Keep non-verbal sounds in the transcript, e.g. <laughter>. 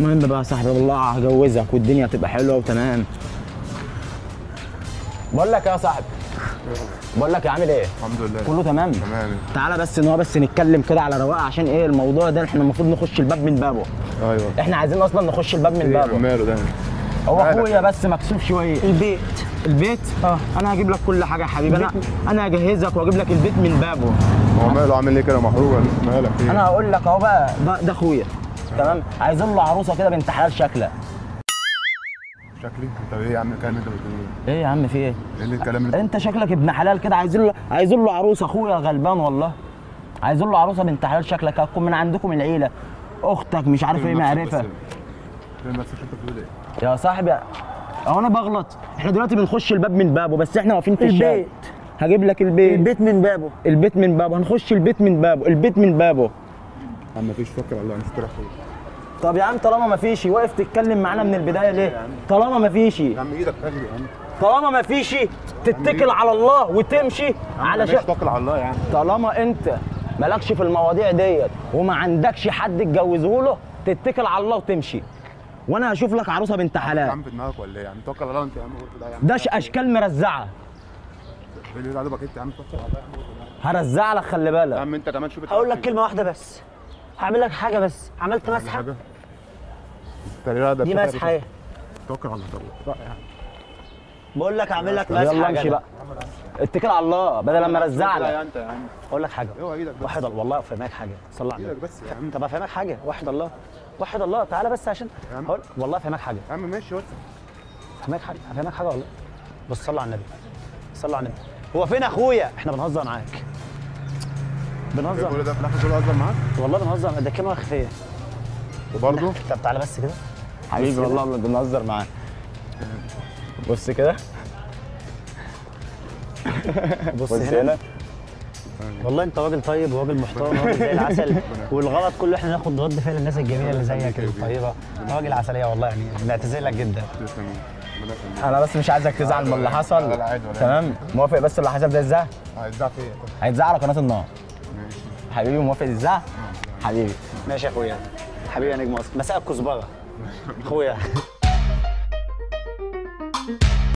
المهم بقى يا صاحبي والله هجوزك والدنيا هتبقى حلوة وتمام. بقول لك يا صاحبي بقول لك يا عامل إيه؟ الحمد لله. كله تمام؟ تمام. تعالى بس ان هو بس نتكلم كده على رواقة عشان إيه الموضوع ده؟ إحنا المفروض نخش الباب من بابه. أيوه. إحنا عايزين أصلا نخش الباب من بابه. ماله ده؟ هو؟ أخويا بس مكسوف شوية. البيت. البيت؟ آه. أنا هجيب لك كل حاجة يا حبيبي. أنا أنا هجهزك وأجيب لك البيت من بابه. هو ماله؟ عامل ليه كده؟ محروق مالك إيه أنا هقول لك أهو بقى. ده أخويا. تمام؟ عايزين له عروسة كده بنت حلال شكلها. شكلي؟ انت إيه يا عم الكلام اللي انت بتقوله ده؟ إيه يا عم في إيه؟ إيه اللي الكلام اللي انت شكلك ابن حلال كده عايزين له عايزين له عروسة اخويا غلبان والله. عايزين له عروسة بنت حلال شكلك هتكون من عندكم العيلة. أختك مش عارف إيه معرفة. فين بس انت بتقول إيه؟ يا صاحبي هو أنا بغلط؟ إحنا دلوقتي بنخش الباب من بابه بس إحنا واقفين في الشارع. البيت. هجيب لك البيت. البيت من بابه. البيت من بابه هنخش البيت من بابه البيت من بابه. يا عم مفيش فكر والله مش فين طب يا عم طالما ما فيش واقف تتكلم معانا من البدايه ليه طالما ما فيش يا عم إيدك تاكل يا عم طالما ما فيش تتكل على الله وتمشي على شيء توكل على الله يا عم طالما انت مالكش في المواضيع ديت وما عندكش حد تجوزه له تتكل على الله وتمشي وأنا هشوف لك عروسه بنت يا حلال عم في دماغك ولا إيه يا عم توكل على الله انت يا عم ده يا عم ده اشكال مرزعه إيه اللي عجبك انت يا عم توكل على الله يا عم هرزع لك خلي يا بالك عم انت كمان شوف هقول لك كلمه واحدة بس هعمل لك حاجة بس. عملت مسحة؟ حاجة؟ انت ليه ده دي مسحة إيه؟ توكل على الله. عم بقول لك اعمل لك مسحة يلا امشي. بقى. اتكل على الله بدل لما ارزع لا يا لك انت يا عم. أقول لك حاجة. اوعى إيدك بس. واحد الله والله افهمك حاجة. صلى على النبي. بس يا عم. طب افهمك حاجة. واحد الله. واحد الله تعالى بس عشان. هقول والله افهمك حاجة. يا عم ماشي بس افهمك حاجة افهمك حاجة والله. بص صلى على النبي. صلى على النبي. هو فين اخويا؟ إحنا بنهزر معاك. بنهزر كل ده في الآخر كله معاك؟ والله بنهزر ده كلمه خفية. وبرضه؟ طب تعالى بس كده. حبيبي والله بنهزر معاك. بص كده. بص هنا. هنا. والله انت راجل طيب وراجل محترم وراجل زي العسل. <laughs> والغلط كله إحنا ناخد رد فعل الناس الجميلة اللي زيك الطيبة. راجل عسلية والله يعني بنعتذر لك جدا. أنا بس مش عايزك تزعل من اللي حصل. تمام؟ موافق بس اللي حصل ده إزاي؟ هيتزعل فيا. هيتذاع على قناة النار. حبيبي موافق. إزاي حبيبي ماشي يا اخويا. حبيبي يا نجم مصر. مساء الكزبرة. اخويا.